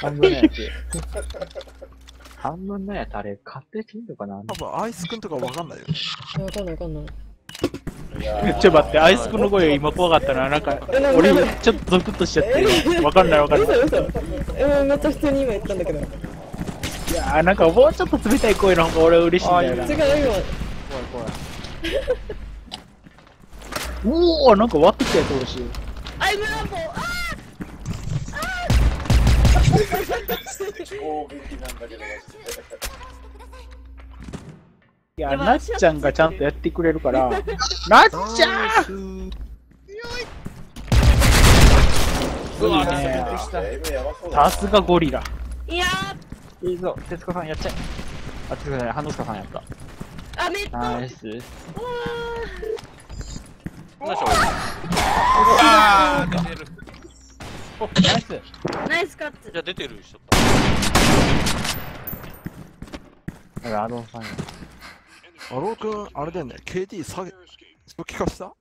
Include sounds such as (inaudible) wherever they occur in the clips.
半分のやつ。(laughs) 半分のやつあれ、買ってきんのかな？多分アイスくんとかわかんないよ。わかんないわかんない。ちょっと待って、アイスクの声今怖かったな。なんか、俺ちょっとゾクッとしちゃって。わかんないわかんない。嘘嘘。え、もうめっちゃ普通に今言ったんだけど。違ういやーなんかもうちょっと冷たい声の方が俺は嬉しいんだよな。今。怖い怖い。おおなんか割ってきたやつ欲しい。アイムランボ攻撃なんだけどいや、なっちゃんがちゃんとやってくれるから。なっちゃんいいね。さすがゴリラ。いやいいぞ、徹子さんやっちゃえ。あ、徹子さん、ハンドスカさんやった。ー、あ、めっちゃ。ナイス。よいしょあー出てるお、ナイス。ナイスカッツじ。ゃあ出てる人だからアドンさんや。アローくん、あれだよね、KD 下げ、初期化した？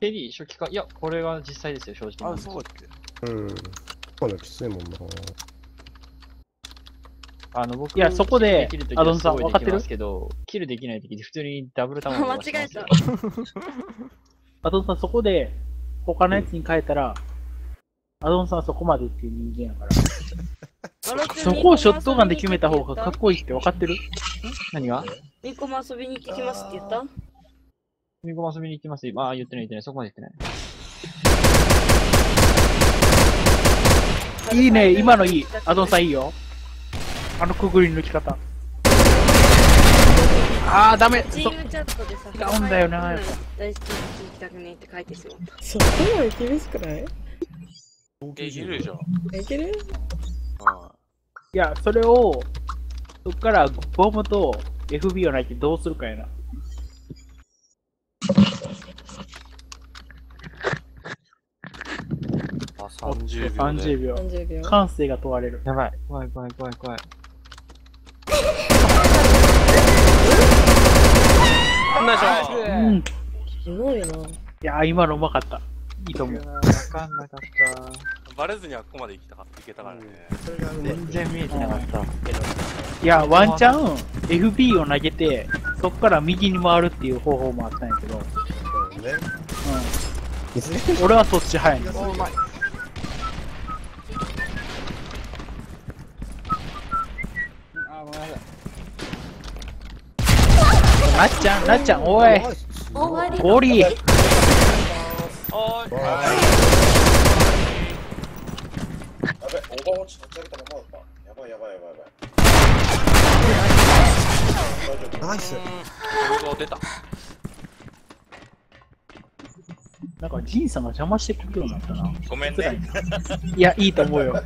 ケリー初期化、いや、これが実際ですよ、正直。あ、そうだっけ？うん。まだきついもんな。あの、僕、いやそこでアドンさんすごいわかってるできますけど、キルできない時普通にダブルタマ (laughs) 間違えた。(laughs) アドンさんそこで、他のやつに変えたら、アドンさんはそこまでっていう人間やから。そこをショットガンで決めた方がかっこいいって分かってる？何が？ニコも遊びに行ってきますって言った？みこも遊びに行きますああ、言ってない言ってない、そこまで言ってない。いいね、今のいい。アドンさんいいよ。あのくぐり抜き方。あー、ダメ。そチームチャットでさ、ダウンだよなうん大好きに聞きたくねって書いてしまった。そこまで厳しくない？えいるでしょいける？いや、それを、そっからボムと FB をないってどうするかやな。あ30秒で30秒。?30 秒。感性が問われる。やばい。怖い怖い怖い怖い。うん。いすごいな。や、今のうまかった。いいと思う。わかんなかった。バレずにはここまで行きたかいけたからね全然見えてなかった。けど、いや、ワンチャン FB を投げて、そっから右に回るっていう方法もあったんやけど、そうね。うん。俺はそっち早いんだ。おうまい。あ、ごめんなさい。なっちゃん、なっちゃん、おい、終わりゴリおーいわやべ、オーバーウォッチ立ち上げたままだった。やばいやばいやばいやばい。大丈夫ナイス。うーん出たなんか、ジンさんが邪魔してくるようになったな。ごめんねないや、いいと思うよ。ま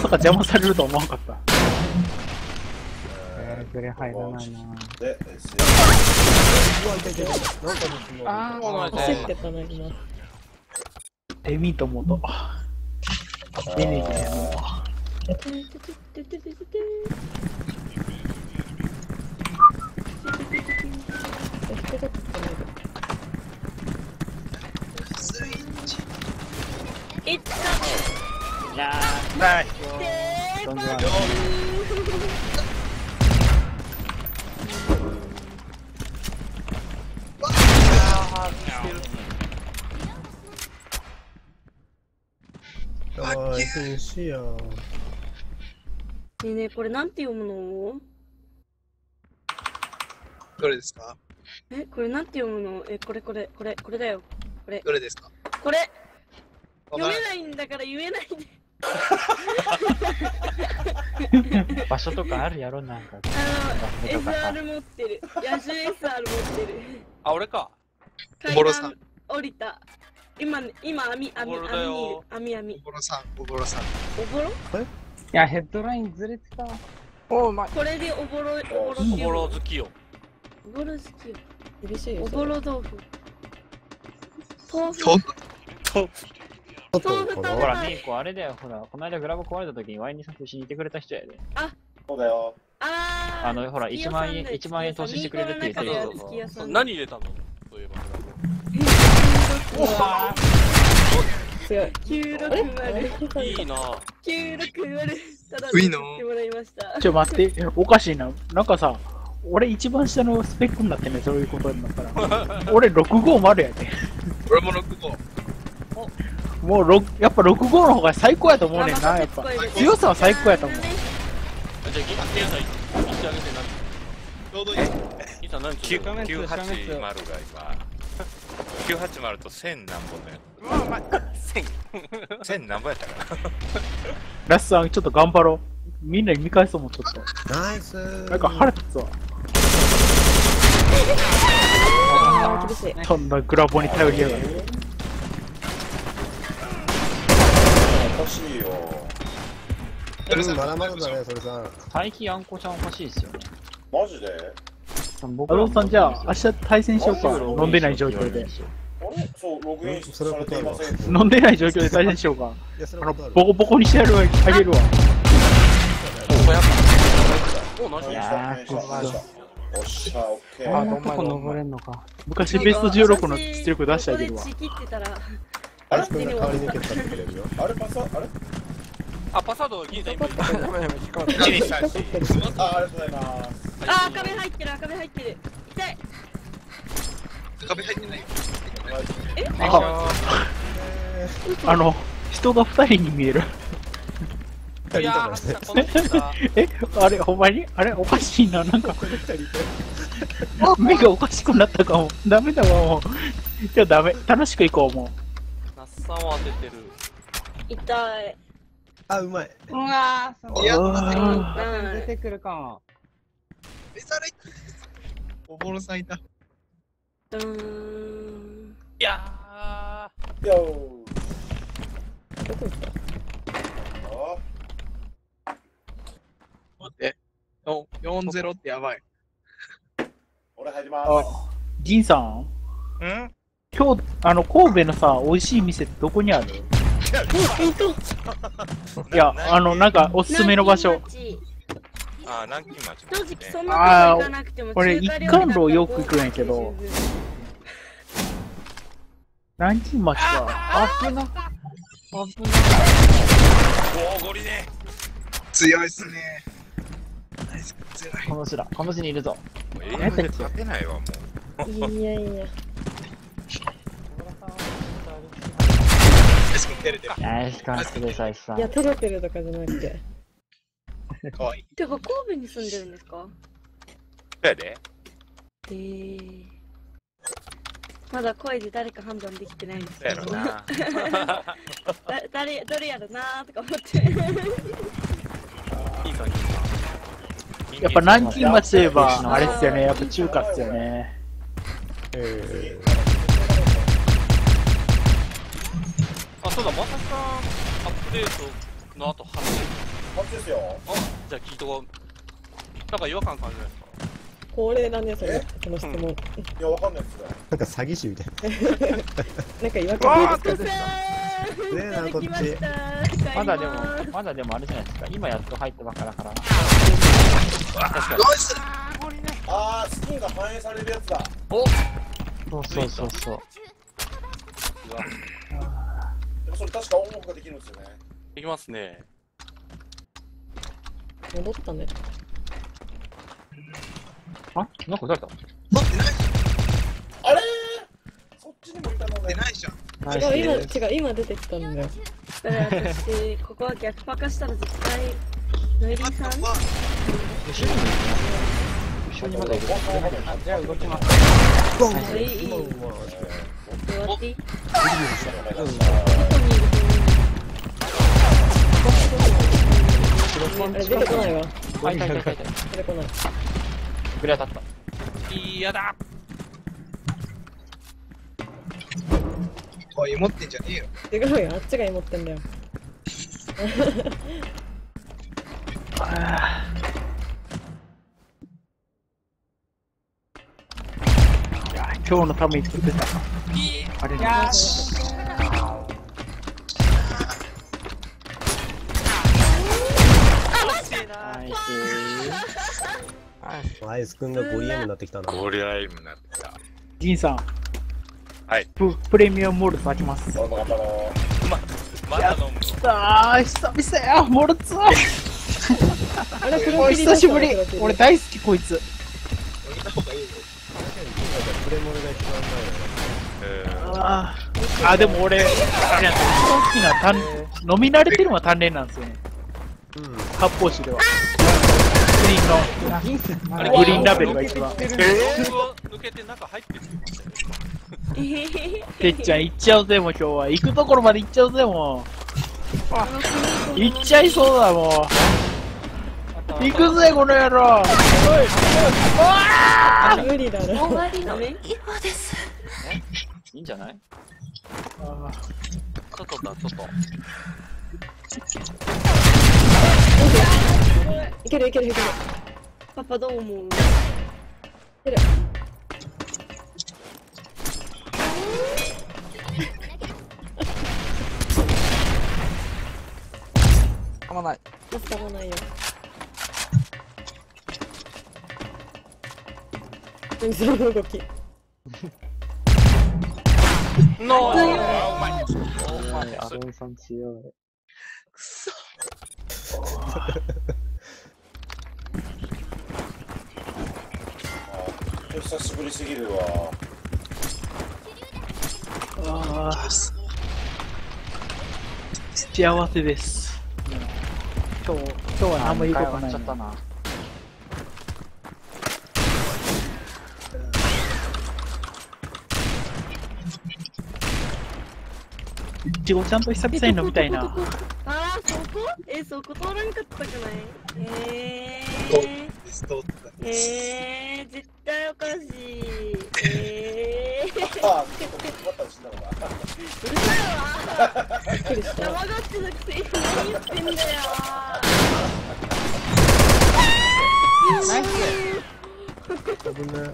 さか邪魔されるとは思わなかった。えー、グレ入らないなで、S うわ、痛い痛い痛い。なんかですね。あ焦って。たな、今。エミとモト。エネギーも人がって。ないったいやないー、どんどん。あー、フィニッシュや。ねえねえ、これなんて読むの？どれですか？え、これなんて読むの？え、これこれ、これ、これだよ。どれですか？これ読めないんだから言えないで。(laughs) 場所とかあるやろ、なんか。あの、SR 持ってる。野獣 SR 持ってる。あ俺かおぼろさん降りた。今ね、今網、網、おぼろだよ網。網、網お。ぼろさん、おぼろさん。おぼろ？いや、ヘッドラインずれてた。おうまい。これでおぼろ、おぼろおぼろ好きよおぼろ好きよ。厳しいよ。おぼろ豆腐。豆腐。と、ちょっとか豆腐ほら、な。ミーコ、あれだよ、ほら、この間グラブ壊れた時にワインにさんと一緒にいてくれた人やで。そうだよ。あー。あの、ほら、1万円、1万円投資してくれるって言ってる何入れたの？強い。960。いいな960。ただ、の？言ってもらいました。ちょ、待って、おかしいな。なんかさ、俺一番下のスペックになってね、そういうことになったら。(laughs) 俺650やで。俺も6号。もう6、やっぱ65の方が最高やと思うねんな、やっぱ。強さは最高やと思う。じゃあギターさん言ってあげてちょうどいい。何ギター何9キロ980が今980と1000何本のやつ1000 (laughs) 何本やったかな (laughs) ラスさん、ちょっと頑張ろう。みんなに見返そうもん、ちょっと。ナイスなんか腹立つわ。そんなグラボに頼りやがる。おかしいよ。うん、まだまだだね、それさん。待機あんこちゃんおかしいっすよね。マジで？僕アロンさん、じゃあ、明日対戦しようか。飲んでない状況で。あれそう、ログインされていません。飲んでない状況で対戦しようか。あの。ボコボコにしてやるわ、あげるわ。お何いやー、おっしゃ、オッケー。なとこ登れんのか。昔ベスト16の出力出してあげるわあれパスあれあパスワードギター今やばいやばい、引っかかった。1 2 3 4あ、ありがとうございます。あ、赤目入ってる、赤目入ってる。痛い。壁入ってないよ。ああの、人が二人に見える。いやー (laughs) え、あれ、ほんまにあれ、おかしいな、なんか。目がおかしくなったかも。ダメだわ、もう。いや、ダメ。楽しくいこう、も那須さんは当ててる痛い。あ、うまい。うわー、いや、うん出てくるかも。メおぼろさんいた。うーん。いやよー。どこ行ったあ待って。お、4-0ってやばい。俺入ります。う。銀さん？うん？今日、あの、神戸のさ、美味しい店ってどこにある？いや、あの、なんか、おすすめの場所。ああ南京町正直そんな行かなくても俺一貫路よく行くんやけど南京町か。危な。危な。おおゴリね強いっすね。ナイス強い。この地だ。この地にいるぞ。もう英語で勝てないわもういやいやいや。ナイス君照れてる。ナイスカンスでサイスさんいや、。照れてるとかじゃなくて。かわいい。てか神戸に住んでるんですか？そうやでえー、まだ声で誰か判断できてないんですそうやけどろな (laughs) だ誰誰やろなーとか思ってやっぱ南京町といえば、あれっすよね。やっぱ中華っすよね。えあそうだまさかアップデートの後発初ですよ。あじゃあ聞いとこうなんか違和感感じないですか？恒例だね、それ。この質問。いや、わかんないっすなんか詐欺師みたいな (laughs) んか違和感ないですかねえなこっちまだでも、まだでもあれじゃないですか。今やっと入ったばっかだから。確かにあー、スキンが反映されるやつだ。そうそうそうそう。でもそれ確か音楽ができるんですよね。できますね戻ったね。あなんか誰だ待ってないあれ？ーそっちにもいたのね。出ないじゃん。違う、今。違う、今出てきたんだよ。だから私ここは逆パカしたら絶対ノイリーさん？後ろにまだいる。あじゃあ動きます。はいい出てこないわ。あ、いたいたいたいた。出てこない。グレ当たった。いやだおい、持ってんじゃねえよ。違うよ、あっちが持ってんだよ。い (laughs) や今日のために作ってた。あれね。ナイス。アイス君がゴリエムになってきたな。ゴリライムになってきた銀さん。はいプ。プレミアムモール開きます。俺も頑張ろう。まだ飲むあ、久々や、モルツ (laughs) あれ、お久しぶり俺大好き、こいつ。プレモルが一番えあーあ、でも俺、あれなんだ一番好きな単、飲み慣れてるのは単連なんですよね。前うん発泡酒では。グリーンの、あれグリーンラベルが一番。僕は抜けて中入ってる。てっちゃん行っちゃうぜ、もう今日は。行くところまで行っちゃうぜ、もう。行っちゃいそうだ、もう。行くぜ、この野郎。無理だろ。終わりのね。いいんじゃない？外だ外いけるいけるいける。パパどう思う？かまない。もう使わないよ。何その動き。ノーアロンさん強い。久しぶりすぎるわ。ああ。幸せです。今日、今日は何も言うことないちゃったな。いちごちゃんと久々に飲みたいな。あー、そこえ、そこ通らんかったくな。いえー。えー、絶対おかしい。えー。あ。うるさいわ。びっくりした。山口のくせに何言ってんだよ。危ね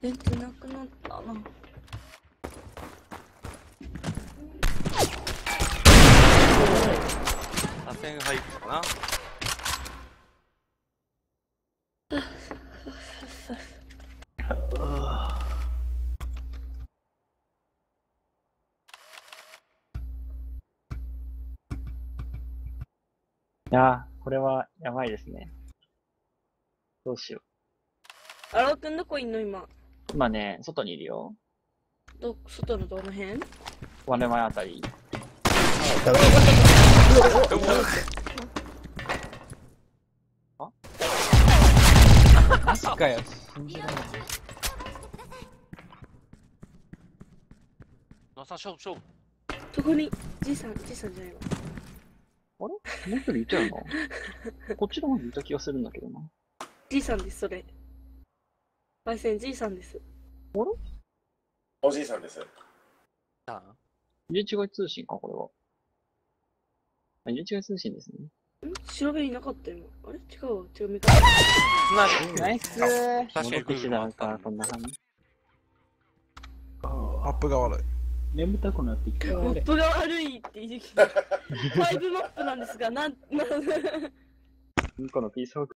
全然なくなったな。打線入ったかないやー、これはやばいですね。どうしよあらおくんどこいんの今？う。今ね、外にいるよ。ど、外のどの辺？我々あたり。マジかよ。信じられない。野さん勝負勝負どこに？じいさん、じいさんじゃないわ。もう一人いたよな。こっちの方にいた気がするんだけどな。じいさんです、それ。焙煎じいさんです。おじいさんです。入れ違い通信か、これは。あ、入れ違い通信ですね。ん？調べになかったよ。あれ？違うわ。違う、見方。ナイスー戻ってきたのか、こんな感じ。アップが悪い。眠たくなってきた。(laughs) マップが悪いって言い (laughs) ファイブマップなんですが、なん、なん、(laughs) このピースホーク